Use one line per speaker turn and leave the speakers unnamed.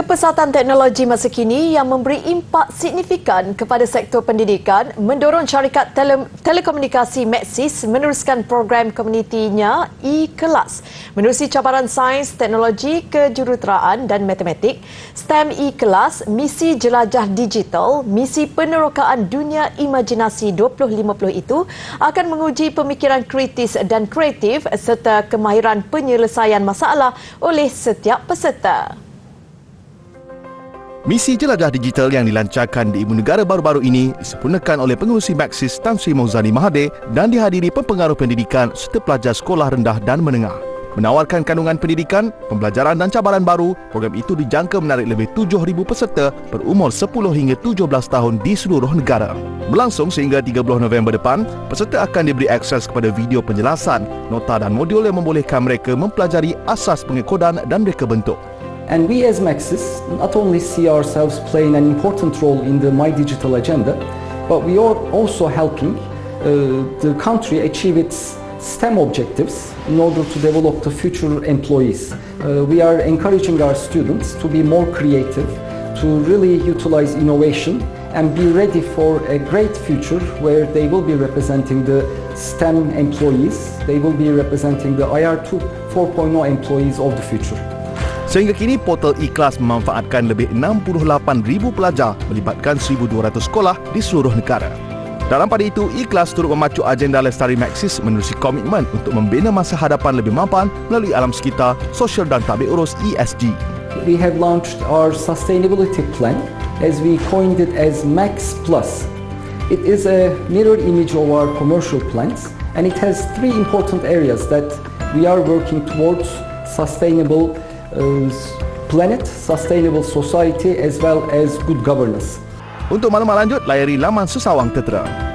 Kepesatan teknologi masa kini yang memberi impak signifikan kepada sektor pendidikan mendorong syarikat tele telekomunikasi Maxis meneruskan program komunitinya e-kelas. Menerusi cabaran sains, teknologi, kejuruteraan dan matematik, STEM e-kelas, misi jelajah digital, misi penerokaan dunia imajinasi 2050 itu akan menguji pemikiran kritis dan kreatif serta kemahiran penyelesaian masalah oleh setiap peserta.
Misi jelajah digital yang dilancarkan di ibu negara baru-baru ini disempurnakan oleh pengurusi Maxis Tan Sri Mauzani Mahathir dan dihadiri pempengaruh pendidikan serta pelajar sekolah rendah dan menengah. Menawarkan kandungan pendidikan, pembelajaran dan cabaran baru, program itu dijangka menarik lebih 7,000 peserta berumur 10 hingga 17 tahun di seluruh negara. Berlangsung sehingga 30 November depan, peserta akan diberi akses kepada video penjelasan, nota dan modul yang membolehkan mereka mempelajari asas pengekodan dan reka bentuk.
And we as Maxis not only see ourselves playing an important role in the My Digital agenda, but we are also helping uh, the country achieve its STEM objectives in order to develop the future employees. Uh, we are encouraging our students to be more creative, to really utilize innovation and be ready for a great future where they will be representing the STEM employees, they will be representing the IR2 4.0 employees of the future.
Sehingga kini portal ikhlas memanfaatkan lebih 68,000 pelajar melibatkan 1,200 sekolah di seluruh negara. Dalam pada itu, ikhlas turut memacu agenda Lestari Maxis menerusi komitmen untuk membina masa hadapan lebih mampan melalui alam sekitar, sosial dan tabik urus ESG.
We have launched our sustainability plan as we coined it as Max Plus. It is a mirror image of our commercial plans and it has three important areas that we are working towards sustainable planet, sustainable society as well as good governance.
Untuk maklumat lanjut, layari laman Sesawang Tetera.